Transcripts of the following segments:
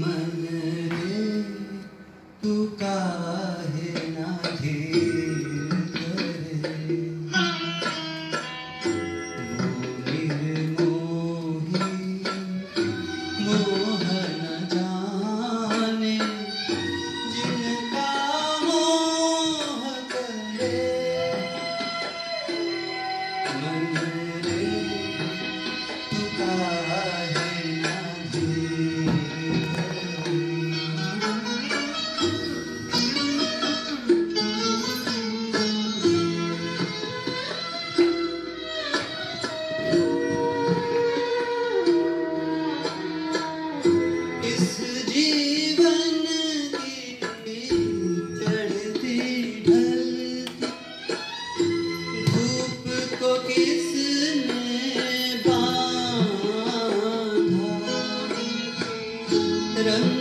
मन Hallelujah. Dun,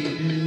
you.